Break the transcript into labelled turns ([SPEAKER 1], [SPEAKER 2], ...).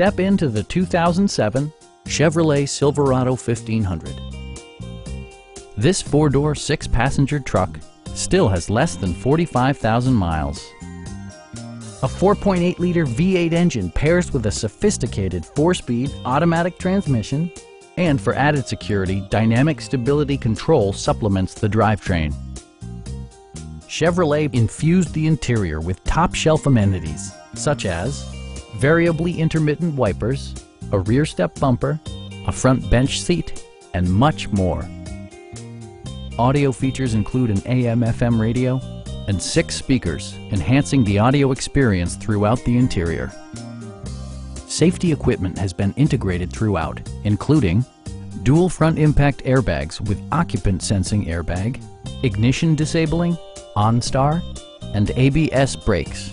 [SPEAKER 1] Step into the 2007 Chevrolet Silverado 1500. This four-door, six-passenger truck still has less than 45,000 miles. A 4.8-liter V8 engine pairs with a sophisticated four-speed automatic transmission, and for added security, dynamic stability control supplements the drivetrain. Chevrolet infused the interior with top-shelf amenities, such as variably intermittent wipers, a rear step bumper, a front bench seat, and much more. Audio features include an AM-FM radio and six speakers, enhancing the audio experience throughout the interior. Safety equipment has been integrated throughout, including dual front impact airbags with occupant sensing airbag, ignition disabling, OnStar, and ABS brakes.